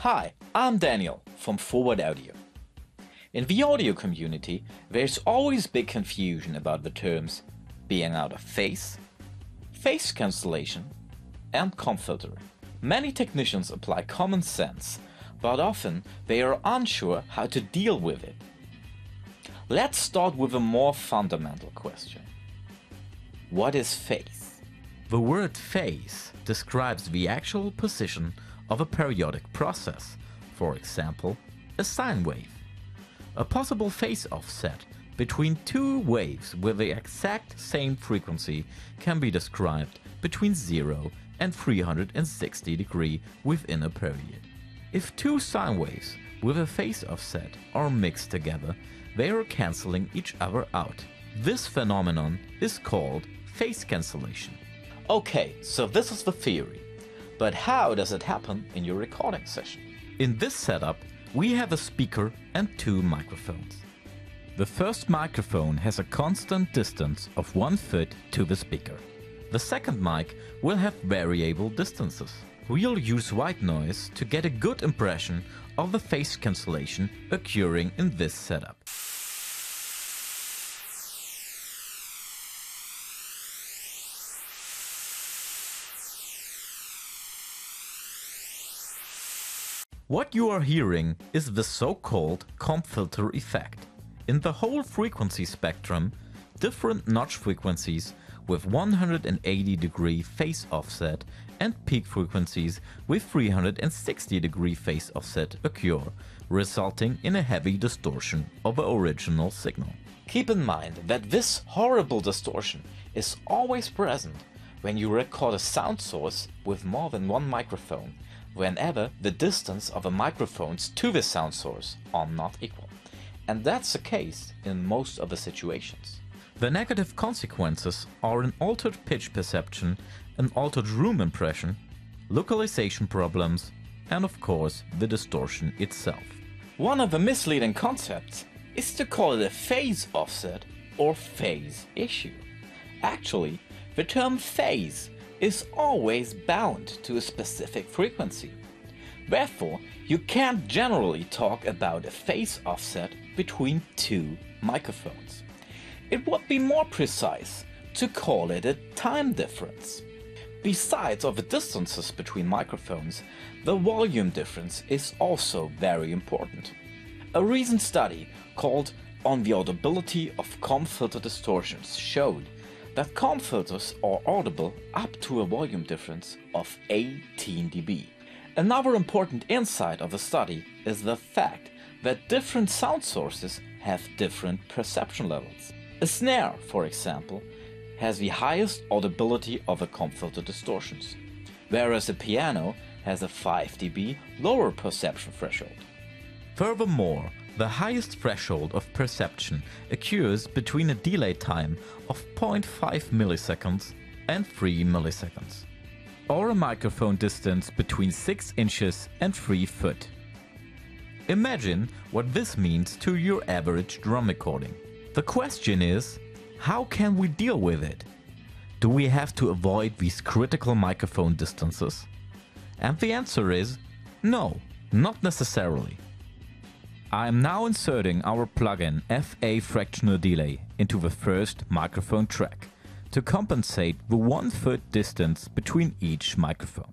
Hi, I'm Daniel from Forward Audio. In the audio community, there's always big confusion about the terms being out of phase, phase cancellation, and comb filtering. Many technicians apply common sense, but often they are unsure how to deal with it. Let's start with a more fundamental question. What is phase? The word phase describes the actual position of a periodic process, for example, a sine wave. A possible phase offset between two waves with the exact same frequency can be described between 0 and 360 degree within a period. If two sine waves with a phase offset are mixed together, they are cancelling each other out. This phenomenon is called phase cancellation. Okay, so this is the theory. But how does it happen in your recording session? In this setup, we have a speaker and two microphones. The first microphone has a constant distance of one foot to the speaker. The second mic will have variable distances. We'll use white noise to get a good impression of the phase cancellation occurring in this setup. What you are hearing is the so-called comb filter effect. In the whole frequency spectrum, different notch frequencies with 180 degree phase offset and peak frequencies with 360 degree phase offset occur, resulting in a heavy distortion of the original signal. Keep in mind that this horrible distortion is always present when you record a sound source with more than one microphone whenever the distance of the microphones to the sound source are not equal. And that's the case in most of the situations. The negative consequences are an altered pitch perception, an altered room impression, localization problems, and of course the distortion itself. One of the misleading concepts is to call it a phase offset or phase issue. Actually, the term phase is always bound to a specific frequency. Therefore, you can't generally talk about a phase offset between two microphones. It would be more precise to call it a time difference. Besides of the distances between microphones, the volume difference is also very important. A recent study called On the Audibility of Comb Filter Distortions showed that comb filters are audible up to a volume difference of 18 dB. Another important insight of the study is the fact that different sound sources have different perception levels. A snare, for example, has the highest audibility of the comb filter distortions, whereas a piano has a 5 dB lower perception threshold. Furthermore, the highest threshold of perception occurs between a delay time of 0.5 milliseconds and 3 milliseconds, or a microphone distance between 6 inches and 3 foot. Imagine what this means to your average drum recording. The question is, how can we deal with it? Do we have to avoid these critical microphone distances? And the answer is no, not necessarily. I am now inserting our plugin FA Fractional Delay into the first microphone track to compensate the one foot distance between each microphone.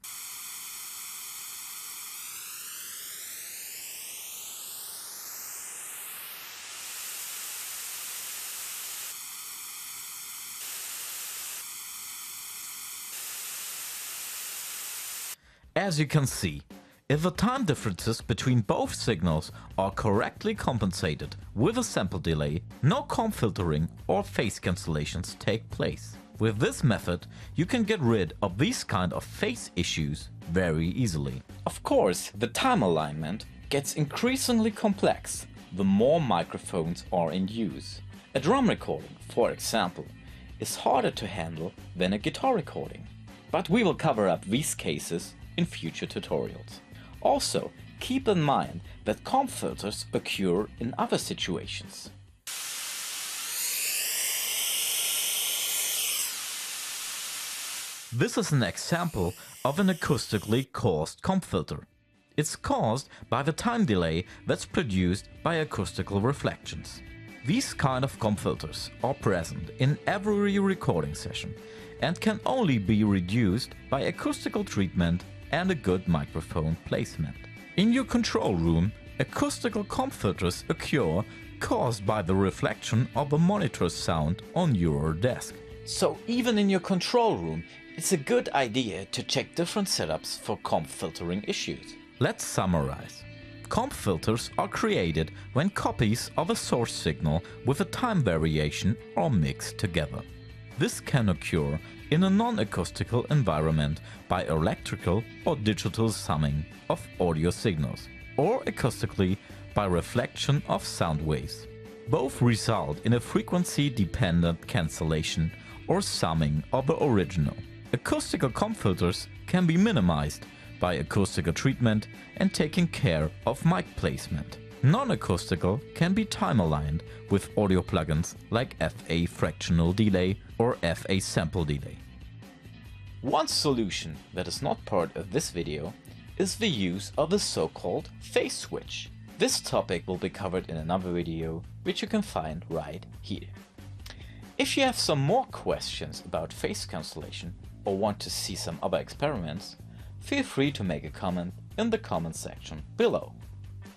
As you can see, if the time differences between both signals are correctly compensated with a sample delay, no comb filtering or phase cancellations take place. With this method, you can get rid of these kind of phase issues very easily. Of course, the time alignment gets increasingly complex the more microphones are in use. A drum recording, for example, is harder to handle than a guitar recording. But we will cover up these cases in future tutorials. Also, keep in mind that comb filters occur in other situations. This is an example of an acoustically caused comb filter. It's caused by the time delay that's produced by acoustical reflections. These kind of comb filters are present in every recording session and can only be reduced by acoustical treatment and a good microphone placement. In your control room, acoustical comb filters occur caused by the reflection of the monitor's sound on your desk. So even in your control room, it's a good idea to check different setups for comb filtering issues. Let's summarize. Comb filters are created when copies of a source signal with a time variation are mixed together. This can occur in a non-acoustical environment by electrical or digital summing of audio signals, or acoustically by reflection of sound waves. Both result in a frequency-dependent cancellation or summing of the original. Acoustical comb filters can be minimized by acoustical treatment and taking care of mic placement. Non-acoustical can be time aligned with audio plugins like FA fractional delay or FA sample delay. One solution that is not part of this video is the use of the so-called phase switch. This topic will be covered in another video, which you can find right here. If you have some more questions about phase cancellation or want to see some other experiments, feel free to make a comment in the comment section below.